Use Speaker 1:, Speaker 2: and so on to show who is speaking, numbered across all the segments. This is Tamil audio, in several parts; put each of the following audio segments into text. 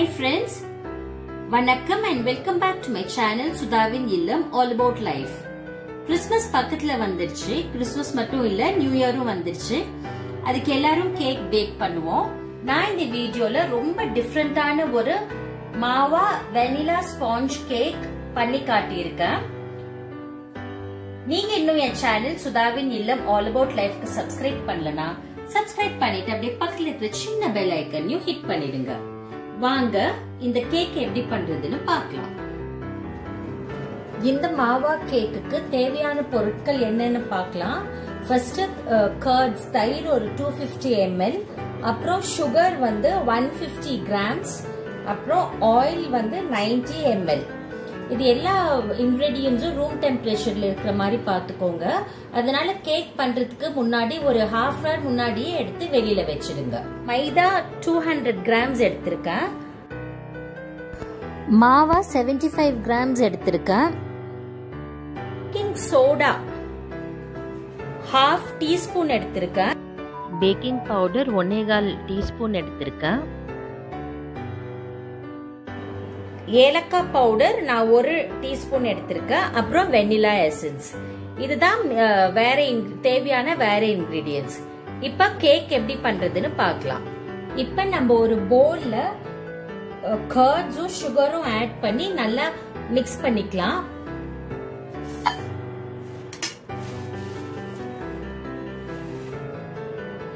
Speaker 1: ஹாய் ஃப்ரெண்ட்ஸ் வணக்கம் and welcome back to my channel சுதாவின் இல்லம் ஆல் அபவுட் லைஃப் கிறிஸ்மஸ் பக்கத்துல வந்துருச்சு. கிறிஸ்மஸ் மட்டும் இல்ல நியூ இயரும் வந்துருச்சு. அதுக்கு எல்லாரும் கேக் பேக் பண்ணுவோம். நான் இந்த வீடியோல ரொம்ப டிஃப்ரெண்டான ஒரு மாவா வெனிலா ஸ்பாஞ்ச் கேக் பண்ணி காட்டியிருக்கேன். நீங்க இன்னும் என் சேனல் சுதாவின் இல்லம் ஆல் அபவுட் லைஃப்க்கு சப்ஸ்கிரைப் பண்ணலனா சப்ஸ்கிரைப் பண்ணிட்டு அப்படியே பக்கத்துல இருக்கிற சின்ன பெல் ஐக்கனையும் ஹிட் பண்ணிடுங்க. வாங்க இந்த கேக் எப்படி பண்றதுன்னு பார்க்கலாம். இந்த மாவா கேக்குக்கு தேவையான பொருட்கள் என்னன்னு பார்க்கலாம். ஃபர்ஸ்ட் கர்ட்ஸ் தயிர் ஒரு டூ ஃபிஃப்டி எம்எல் அப்புறம் சுகர் வந்து ஒன் ஃபிஃப்டி கிராம்ஸ் அப்புறம் ஆயில் வந்து நைன்டி எம்எல் இது எல்லா இன்க்ரீடியன்ஸும் ரூம் டெம்பரேச்சர்ல இருக்கிற மாதிரி பார்த்துக்கோங்க. அதனால கேக் பண்றதுக்கு முன்னாடி ஒரு ஹாஃப் ஹவர் முன்னாடியே எடுத்து வெளியில வச்சிடுங்க. மைதா டூ ஹண்ட்ரட் கிராம்ஸ் எடுத்திருக்கேன். மாவா செவன்டி ஃபைவ் கிராம்ஸ் எடுத்திருக்கேன். பேக்கிங் சோடா ஹாஃப் டீஸ்பூன் எடுத்திருக்கேன்.
Speaker 2: பேக்கிங் பவுடர் ஒன்னேகால் டீஸ்பூன் எடுத்திருக்கேன்.
Speaker 1: ஏலக்காய் பவுடர் நான் ஒரு டீஸ்பூன் எடுத்திருக்கேன். அப்புறம் வெண்ணிலா எசன்ஸ் இதுதான் வேற தேவையான வேற இன்கிரீடியன்ஸ் இப்ப கேக் எப்படி பண்றதுன்னு பார்க்கலாம். இப்ப நம்ம ஒரு போல்ல கர்ட்ஸும் சுகரும் ஆட் பண்ணி நல்லா மிக்ஸ் பண்ணிக்கலாம்.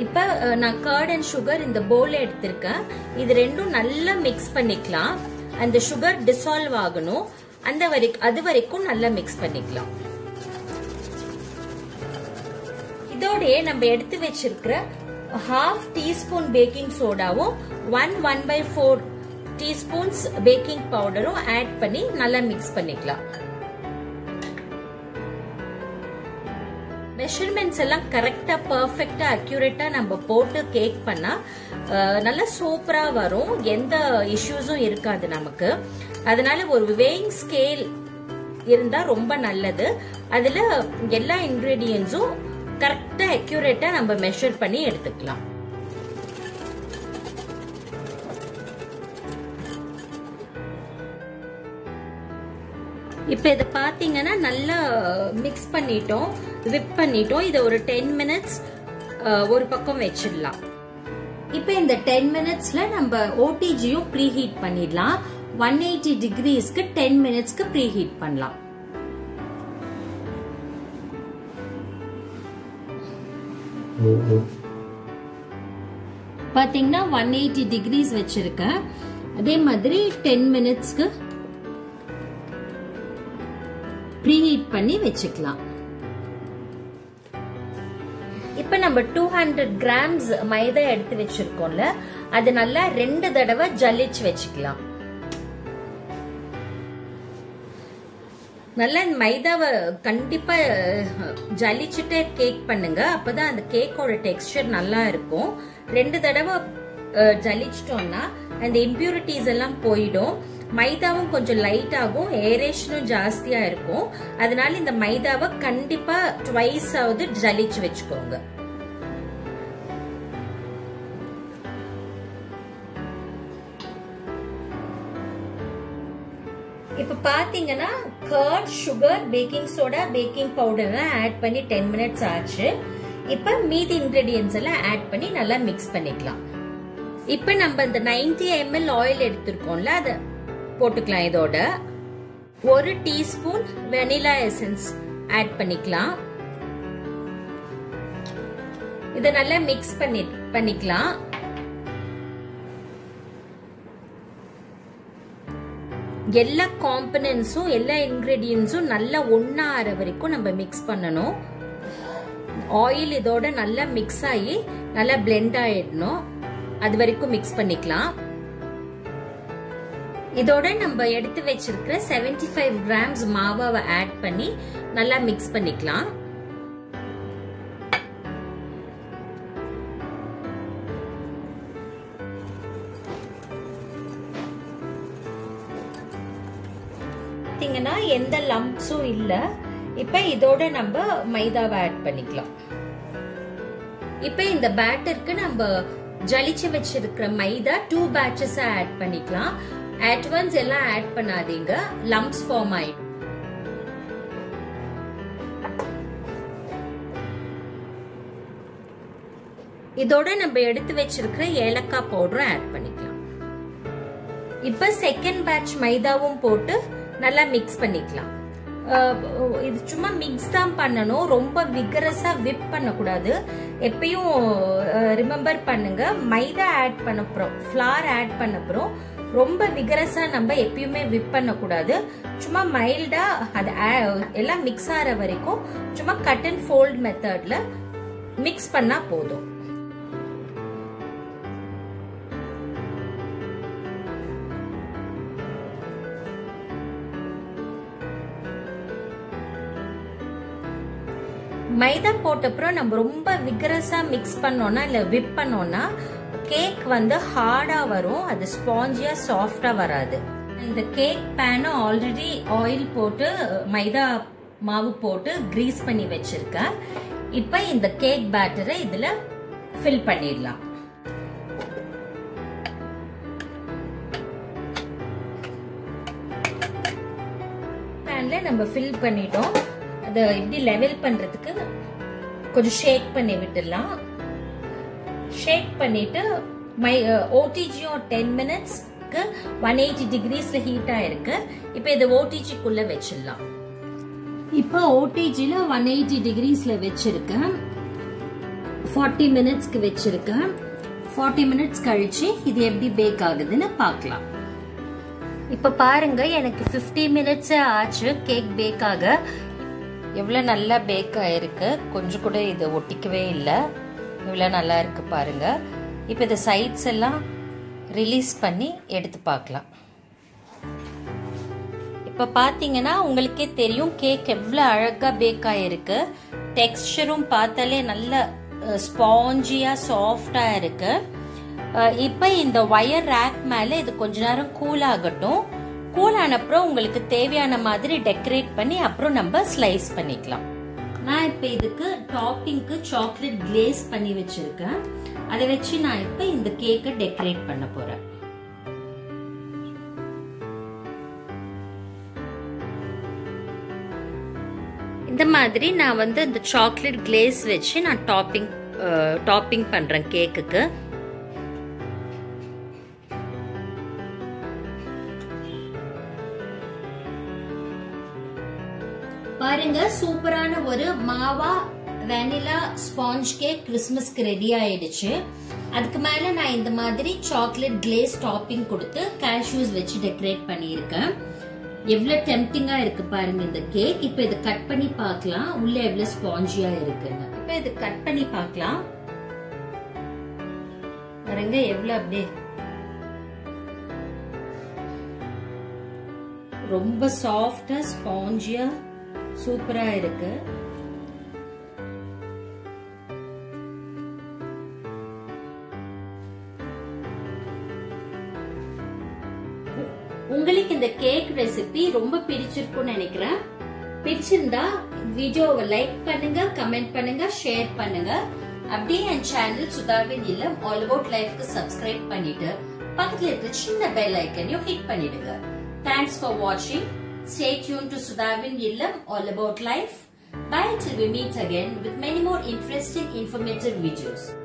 Speaker 1: இப்ப நான் கர்ட் அண்ட் சுகர் இந்த போல்ல எடுத்திருக்கேன். இது ரெண்டும் நல்லா மிக்ஸ் பண்ணிக்கலாம். அந்த சுகர் டிசால்வ் ஆகணும். அந்த வரைக்கும் அது வரைக்கும் நல்லா மிக்ஸ் பண்ணிக்கலாம். இதோடய நம்ம எடுத்து வச்சிருக்கிற half teaspoon baking சோடாவும் one one by four teaspoons baking பவுடரும் ஆட் பண்ணி நல்லா மிக்ஸ் பண்ணிக்கலாம். மெஷர்மெண்ட்ஸ் எல்லாம் கரெக்டாக பர்ஃபெக்டாக அக்யூரேட்டாக நம்ம போட்டு கேக் பண்ணால் நல்லா சூப்பராக வரும். எந்த இஷ்யூஸும் இருக்காது நமக்கு. அதனால ஒரு வேயிங் ஸ்கேல் இருந்தால் ரொம்ப நல்லது. அதில் எல்லா இன்க்ரீடியன்ஸும் கரெக்டாக அக்யூரேட்டாக நம்ம மெஷர் பண்ணி எடுத்துக்கலாம். இப்போ இதை பார்த்தீங்கன்னா நல்லா மிக்ஸ் பண்ணிட்டோம். விப் பண்ணிட்டோம். இதை ஒரு டென் மினிட்ஸ் ஒரு பக்கம் வச்சிடலாம். இப்போ இந்த டென் மினிட்ஸ்ல நம்ம ஓடிஜியும் ப்ரீ ஹீட் பண்ணிடலாம். ஒன் எயிட்டி டிகிரிஸ்க்கு டென் மினிட்ஸ்க்கு ப்ரீ ஹீட் பண்ணலாம். பாத்தீங்கன்னா ஒன் எயிட்டி டிகிரிஸ் வச்சிருக்கேன். அதே மாதிரி டென் மினிட்ஸ்க்கு ப்ரீஹீட் பண்ணி வச்சுக்கலாம். இப்ப நம்ம டூ ஹண்ட்ரட் கிராம்ஸ் மைதா எடுத்து வச்சிருக்கோம்ல அது நல்லா ரெண்டு தடவை ஜல்லிச்சு வச்சுக்கலாம். நல்லா மைதாவை கண்டிப்பா ஜலிச்சுட்டே கேக் பண்ணுங்க. அப்பதான் அந்த கேக்கோட டெக்ஸ்டர் நல்லா இருக்கும். ரெண்டு தடவை ஜலிச்சிட்டோம்னா அந்த இம்பியூரிட்டிஸ் எல்லாம் போயிடும். மைதாவும் கொஞ்சம் லைட் ஆகும் ஏரேஷனும் ஜாஸ்தியா இருக்கும். அதனால இந்த மைதாவை கண்டிப்பா ட்வைஸ் ஆகுது ஜலிச்சு வச்சுக்கோங்க. இப்போ பார்த்தீங்கன்னா curd sugar baking soda baking பவுடர்லாம் ஆட் பண்ணி டென் மினிட்ஸ் ஆச்சு. இப்போ மீதி இன்கிரீடியன்ஸ் எல்லாம் ஆட் பண்ணி நல்லா மிக்ஸ் பண்ணிக்கலாம். இப்போ நம்ம இந்த நைன்டி எம்எல் ஆயில் எடுத்திருக்கோம்ல அதை போட்டுக்கலாம் இதோட. ஒரு டீஸ்பூன் வெனிலா எசன்ஸ் ஆட் பண்ணிக்கலாம். இதை நல்லா மிக்ஸ் பண்ணி பண்ணிக்கலாம். எல்லா காம்பனன்ஸும் எல்லா இன்கிரீடியன்ஸும் நல்லா ஒன்றா ஆற வரைக்கும் நம்ம மிக்ஸ் பண்ணணும். ஆயில் இதோட நல்லா மிக்ஸ் ஆகி நல்லா பிளெண்ட் ஆகிடணும் அது வரைக்கும் மிக்ஸ் பண்ணிக்கலாம். இதோட நம்ம எடுத்து வச்சிருக்கிற செவன்டி ஃபைவ் கிராம்ஸ் மாவாவை ஆட் பண்ணி நல்லா மிக்ஸ் பண்ணிக்கலாம். பார்த்தீங்கன்னா எந்த லம்ப்ஸும் இல்லை. இப்போ இதோட நம்ம மைதாவை ஆட் பண்ணிக்கலாம். இப்போ இந்த பேட்டருக்கு நம்ம ஜலிச்சு வச்சிருக்கிற மைதா டூ பேட்சஸ் ஆட் பண்ணிக்கலாம். அட் ஒன்ஸ் எல்லாம் ஆட் பண்ணாதீங்க. லம்ப்ஸ் ஃபார்ம் ஆயிடும். இதோட நம்ம எடுத்து வச்சிருக்கிற ஏலக்காய் பவுடரும் ஆட் பண்ணிக்கலாம். இப்ப செகண்ட் பேட்ச் மைதாவும் போட்டு நல்லா மிக்ஸ் பண்ணிக்கலாம். இது சும்மா மிக்ஸ் தான் பண்ணணும். ரொம்ப விகரஸா விப் பண்ணக்கூடாது. எப்பயும் ரிமெம்பர் பண்ணுங்க. மைதா ஆட் பண்ணப்புறம் ஃப்ளார் ஆட் பண்ணப்புறம் ரொம்ப விகரஸா நம்ம எப்பயுமே விப் பண்ணக்கூடாது. சும்மா மைல்டா அது எல்லாம் மிக்ஸ் ஆகிற வரைக்கும் சும்மா கட் அண்ட் ஃபோல்ட் மெத்தட்ல மிக்ஸ் பண்ணா போதும். மைதா போட்டப்புறம் நம்ம ரொம்ப விக்ரஸாக மிக்ஸ் பண்ணோம்னா இல்லை விப் பண்ணோம்னா கேக் வந்து ஹார்டாக வரும் அது ஸ்பாஞ்சியாக சாஃப்டாக வராது. இந்த கேக் பேனை ஆல்ரெடி ஆயில் போட்டு மைதா மாவு போட்டு கிரீஸ் பண்ணி வச்சிருக்கேன். இப்போ இந்த கேக் பேட்டரை இதில் ஃபில் பண்ணிடலாம். பேனில் நம்ம ஃபில் பண்ணிட்டோம். அதை எப்படி லெவல் பண்றதுக்கு கொஞ்சம் ஷேக் பண்ணி விட்டுடலாம். ஷேக் பண்ணிட்டு மை ஓடிஜியும் டென் மினிட்ஸ்க்கு ஒன் எயிட்டி டிகிரிஸ்ல ஹீட் ஆயிருக்கு. இப்போ இதை ஓடிஜிக்குள்ள வச்சிடலாம். இப்போ ஓடிஜில ஒன் எயிட்டி டிகிரிஸ்ல வச்சிருக்கேன் ஃபார்ட்டி மினிட்ஸ்க்கு வச்சிருக்கேன் ஃபார்ட்டி மினிட்ஸ் கழிச்சு இது எப்படி பேக் ஆகுதுன்னு பார்க்கலாம். இப்போ பாருங்க எனக்கு ஃபிஃப்டி மினிட்ஸே ஆச்சு கேக் பேக் ஆக. எவ்வளோ நல்லா பேக் ஆயிருக்கு. கொஞ்சம் கூட இது ஒட்டிக்கவே இல்லை. இவ்வளோ நல்லா இருக்கு பாருங்க. இப்போ இந்த சைட்ஸ் எல்லாம் ரிலீஸ் பண்ணி எடுத்து பார்க்கலாம். இப்போ பார்த்தீங்கன்னா உங்களுக்கே தெரியும் கேக் எவ்வளோ அழகாக பேக் ஆகிருக்கு டெக்ஸ்டரும் பார்த்தாலே நல்ல ஸ்பாஞ்சியாக சாஃப்டாக இருக்கு. இப்போ இந்த ஒயர் ரேக் மேலே இது கொஞ்ச நேரம் கூல் ஆகட்டும். கூல் ஆனப்புறம் உங்களுக்கு தேவையான மாதிரி டெக்கரேட் பண்ணி அப்புறம் நம்ம ஸ்லைஸ் பண்ணிக்கலாம். நான் இப்போ இதுக்கு டாப்பிங்க்கு சாக்லேட் கிளேஸ் பண்ணி வச்சிருக்கேன். அதை வச்சு நான் இப்போ இந்த கேக்கை டெக்கரேட் பண்ண போறேன். இந்த மாதிரி நான் வந்து இந்த சாக்லேட் கிளேஸ் வச்சு நான் டாப்பிங் டாப்பிங் பண்றேன் கேக்குக்கு பாருங்க சூப்பரான ஒரு மாவா வெனிலா ஸ்பாஞ்ச் கேக் கிறிஸ்மஸ்க்கு ரெடி ஆயிடுச்சு. அதுக்கு மேல நான் இந்த மாதிரி சாக்லேட் கிளேஸ் டாப்பிங் கொடுத்து கேஷ்யூஸ் வச்சு டெக்கரேட் பண்ணியிருக்கேன். எவ்வளவு டெம்டிங்கா இருக்கு பாருங்க இந்த கேக் இப்ப இதை கட் பண்ணி பார்க்கலாம். உள்ள எவ்வளவு ஸ்பாஞ்சியா இருக்குன்னு. இப்ப இதை கட் பண்ணி பார்க்கலாம். பாருங்க எவ்வளவு அப்படியே ரொம்ப சாஃப்டா ஸ்பாஞ்சியா சூப்பரா இருக்கு. உங்களுக்கு இந்த கேக் ரெசிபி ரொம்ப பிடிச்சிருக்கும்னு நினைக்கிறேன். பிடிச்சிருந்தா வீடியோவை லைக் பண்ணுங்க கமெண்ட் பண்ணுங்க ஷேர் பண்ணுங்க. அப்படியே என் சேனல் சுதாவின் இல்லம் ஆல் அபவுட் லைஃப்க்கு சப்ஸ்கிரைப் பண்ணிட்டு பக்கத்துல இருக்க சின்ன பெல் ஐக்கனையும் ஹிட் பண்ணிடுங்க. தேங்க்ஸ் ஃபார் வாட்சிங் Stay tuned to Sudhavin Illam All About Life. Bye till we meet again with many more interesting informative videos.